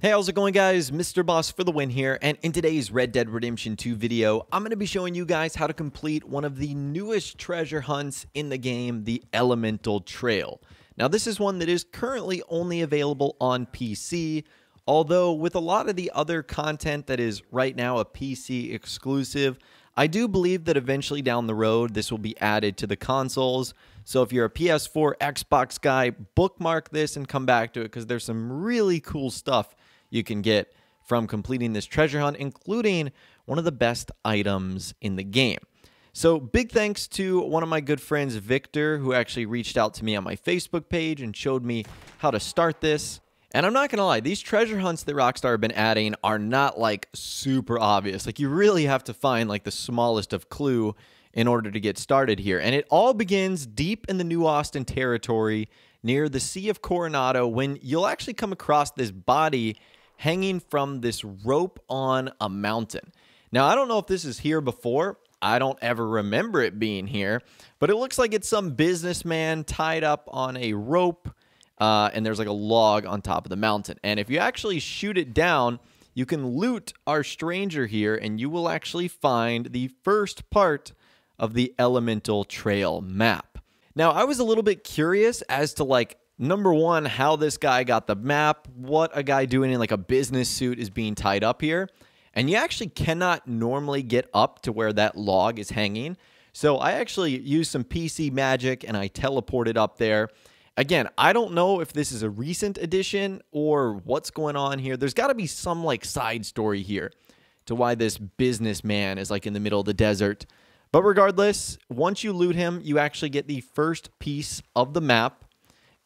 Hey, how's it going guys? Mr. Boss for the win here, and in today's Red Dead Redemption 2 video, I'm going to be showing you guys how to complete one of the newest treasure hunts in the game, the Elemental Trail. Now, this is one that is currently only available on PC, although with a lot of the other content that is right now a PC exclusive, I do believe that eventually down the road this will be added to the consoles. So if you're a PS4, Xbox guy, bookmark this and come back to it because there's some really cool stuff you can get from completing this treasure hunt, including one of the best items in the game. So, big thanks to one of my good friends, Victor, who actually reached out to me on my Facebook page and showed me how to start this. And I'm not to lie, these treasure hunts that Rockstar have been adding are not like super obvious. Like, you really have to find like the smallest of clue in order to get started here. And it all begins deep in the New Austin territory near the Sea of Coronado when you'll actually come across this body hanging from this rope on a mountain. Now, I don't know if this is here before. I don't ever remember it being here, but it looks like it's some businessman tied up on a rope, uh, and there's like a log on top of the mountain. And if you actually shoot it down, you can loot our stranger here, and you will actually find the first part of the Elemental Trail map. Now, I was a little bit curious as to like number one, how this guy got the map, what a guy doing in like a business suit is being tied up here. And you actually cannot normally get up to where that log is hanging. So I actually used some PC magic and I teleported up there. Again, I don't know if this is a recent addition or what's going on here. There's got to be some like side story here to why this businessman is like in the middle of the desert. But regardless, once you loot him, you actually get the first piece of the map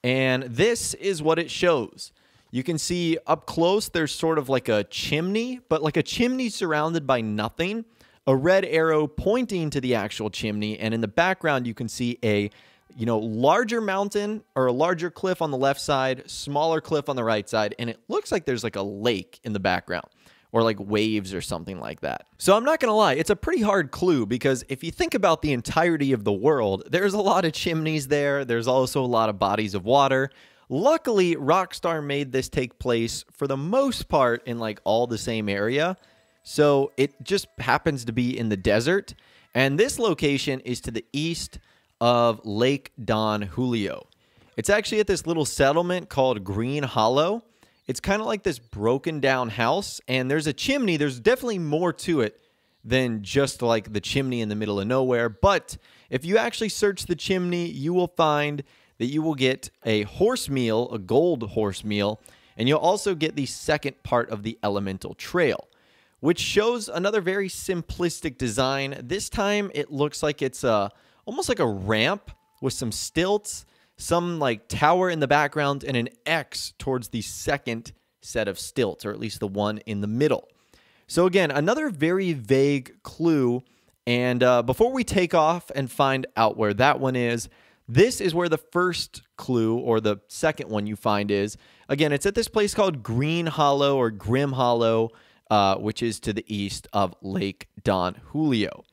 and this is what it shows. You can see up close, there's sort of like a chimney, but like a chimney surrounded by nothing. A red arrow pointing to the actual chimney. And in the background, you can see a you know, larger mountain or a larger cliff on the left side, smaller cliff on the right side, and it looks like there's like a lake in the background or like waves or something like that. So I'm not to lie, it's a pretty hard clue because if you think about the entirety of the world, there's a lot of chimneys there, there's also a lot of bodies of water. Luckily, Rockstar made this take place for the most part in like all the same area. So it just happens to be in the desert. And this location is to the east of Lake Don Julio. It's actually at this little settlement called Green Hollow. It's kind of like this broken down house, and there's a chimney. There's definitely more to it than just like the chimney in the middle of nowhere. But if you actually search the chimney, you will find that you will get a horse meal, a gold horse meal, and you'll also get the second part of the elemental trail, which shows another very simplistic design. This time it looks like it's a almost like a ramp with some stilts some like tower in the background, and an X towards the second set of stilts, or at least the one in the middle. So, again, another very vague clue. And uh, before we take off and find out where that one is, this is where the first clue or the second one you find is. Again, it's at this place called Green Hollow or Grim Hollow, uh, which is to the east of Lake Don Julio.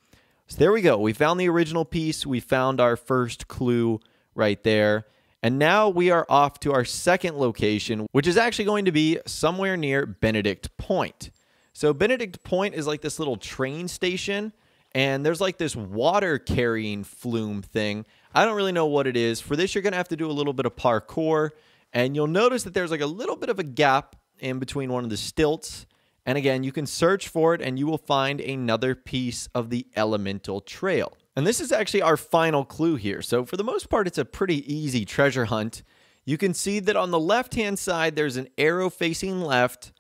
So there we go. We found the original piece. We found our first clue right there. And now we are off to our second location, which is actually going to be somewhere near Benedict Point. So, Benedict Point is like this little train station, and there's like this water carrying flume thing. I don't really know what it is. For this, you're going to have to do a little bit of parkour, and you'll notice that there's like a little bit of a gap in between one of the stilts. And again, you can search for it, and you will find another piece of the elemental trail. And this is actually our final clue here. So for the most part, it's a pretty easy treasure hunt. You can see that on the left-hand side, there's an arrow facing left,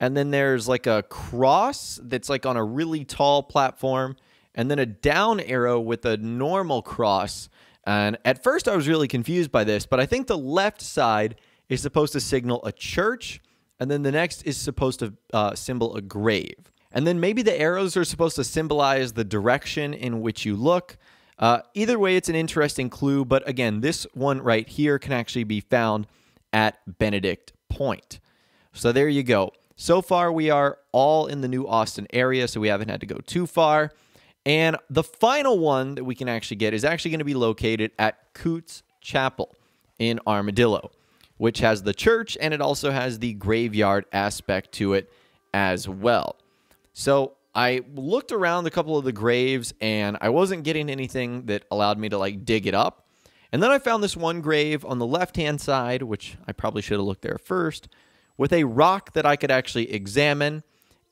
and then there's like a cross that's like on a really tall platform, and then a down arrow with a normal cross. And at first, I was really confused by this, but I think the left side is supposed to signal a church, and then the next is supposed to uh, symbol a grave. And then maybe the arrows are supposed to symbolize the direction in which you look. Uh, either way, it's an interesting clue, but again, this one right here can actually be found at Benedict Point. So there you go. So far, we are all in the new Austin area, so we haven't had to go too far. And the final one that we can actually get is actually going to be located at Coots Chapel in Armadillo. which has the church and it also has the graveyard aspect to it as well. So I looked around a couple of the graves and I wasn't getting anything that allowed me to like dig it up. And then I found this one grave on the left hand side, which I probably should have looked there first, with a rock that I could actually examine.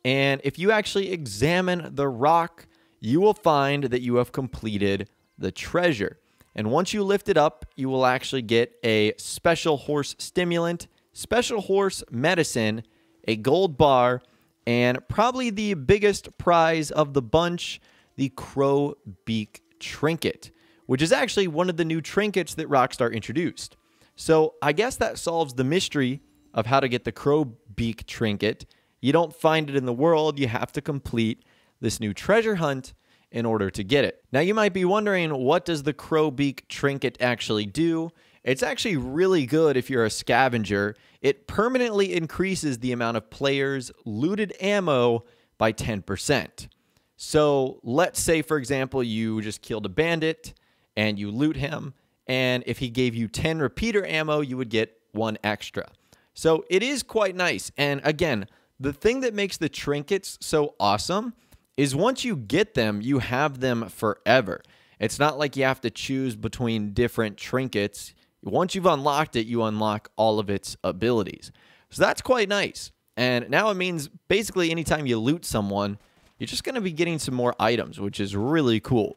And if you actually examine the rock, you will find that you have completed the treasure. And once you lift it up, you will actually get a special horse stimulant, special horse medicine, a gold bar, and probably the biggest prize of the bunch, the Crow Beak Trinket, which is actually one of the new trinkets that Rockstar introduced. So I guess that solves the mystery of how to get the Crow Beak Trinket. You don't find it in the world, you have to complete this new treasure hunt in order to get it. Now you might be wondering, what does the Crow Beak Trinket actually do? It's actually really good if you're a scavenger. It permanently increases the amount of players' looted ammo by 10%. So let's say, for example, you just killed a bandit and you loot him, and if he gave you 10 repeater ammo, you would get one extra. So it is quite nice. And again, the thing that makes the trinkets so awesome is once you get them, you have them forever. It's not like you have to choose between different trinkets. Once you've unlocked it, you unlock all of its abilities. So that's quite nice. And now it means basically anytime you loot someone, you're just going to be getting some more items, which is really cool.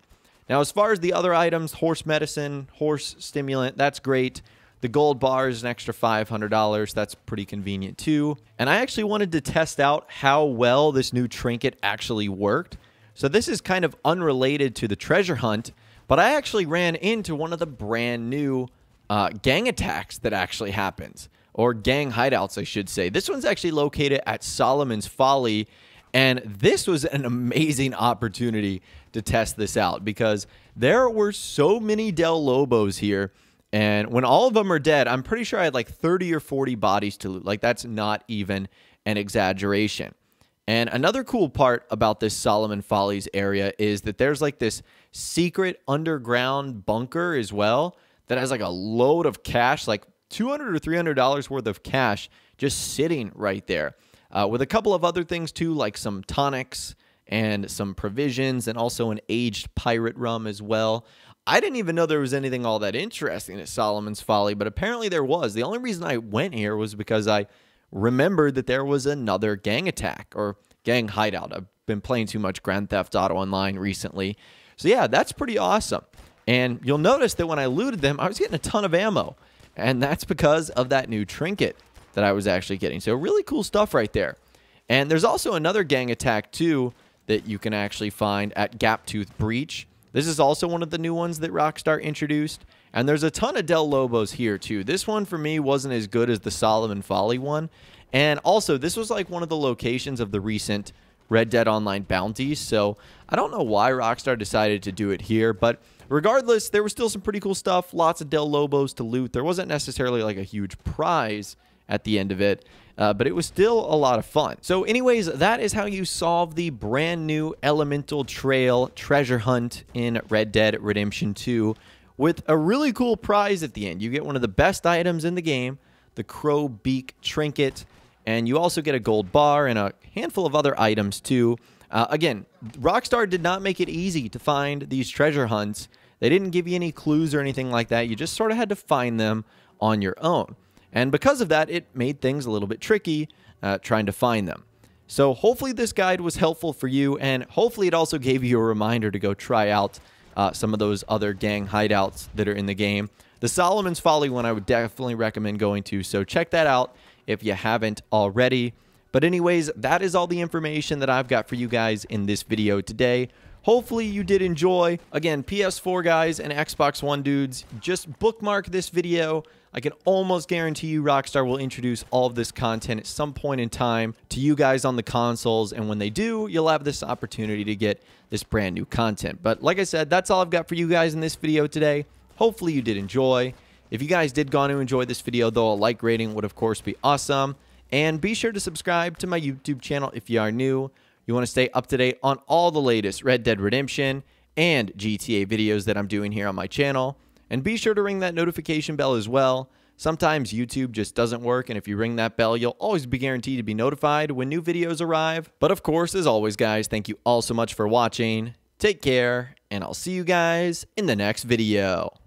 Now, as far as the other items, horse medicine, horse stimulant, that's great. The gold bar is an extra $500. That's pretty convenient too. And I actually wanted to test out how well this new trinket actually worked. So this is kind of unrelated to the treasure hunt, but I actually ran into one of the brand new uh, gang attacks that actually happens, or gang hideouts, I should say. This one's actually located at Solomon's Folly, and this was an amazing opportunity to test this out because there were so many Del Lobos here. And when all of them are dead, I'm pretty sure I had like 30 or 40 bodies to loot. Like, that's not even an exaggeration. And another cool part about this Solomon Follies area is that there's like this secret underground bunker as well that has like a load of cash, like 200 or 300 dollars worth of cash just sitting right there. Uh, with a couple of other things too, like some tonics and some provisions, and also an aged pirate rum as well. I didn't even know there was anything all that interesting at Solomon's Folly, but apparently there was. The only reason I went here was because I remembered that there was another gang attack or gang hideout. I've been playing too much Grand Theft Auto Online recently. So, yeah, that's pretty awesome. And you'll notice that when I looted them, I was getting a ton of ammo. And that's because of that new trinket that I was actually getting. So really cool stuff right there. And there's also another gang attack too that you can actually find at Gaptooth Breach. This is also one of the new ones that Rockstar introduced. And there's a ton of Del Lobos here too. This one for me wasn't as good as the Solomon Folly one. And also, this was like one of the locations of the recent Red Dead Online bounties. So I don't know why Rockstar decided to do it here, but regardless, there was still some pretty cool stuff. Lots of Del Lobos to loot. There wasn't necessarily like a huge prize at the end of it. Uh, but it was still a lot of fun. So anyways, that is how you solve the brand new Elemental Trail treasure hunt in Red Dead Redemption 2 with a really cool prize at the end. You get one of the best items in the game, the Crow Beak Trinket, and you also get a gold bar and a handful of other items too. Uh, again, Rockstar did not make it easy to find these treasure hunts. They didn't give you any clues or anything like that. You just sort of had to find them on your own. And because of that, it made things a little bit tricky uh, trying to find them. So hopefully this guide was helpful for you, and hopefully it also gave you a reminder to go try out uh, some of those other gang hideouts that are in the game. The Solomon's Folly one I would definitely recommend going to, so check that out if you haven't already. But anyways, that is all the information that I've got for you guys in this video today. Hopefully you did enjoy. Again, PS4 guys and Xbox One dudes, just bookmark this video. I can almost guarantee you Rockstar will introduce all of this content at some point in time to you guys on the consoles. And when they do, you'll have this opportunity to get this brand new content. But like I said, that's all I've got for you guys in this video today. Hopefully you did enjoy. If you guys did go on to enjoy this video, though, a like rating would, of course, be awesome. And be sure to subscribe to my YouTube channel if you are new. You want to stay up to date on all the latest Red Dead Redemption and GTA videos that I'm doing here on my channel. And be sure to ring that notification bell as well Sometimes YouTube just doesn't work, and if you ring that bell, you'll always be guaranteed to be notified when new videos arrive. But of course, as always, guys, thank you all so much for watching. Take care, and I'll see you guys in the next video.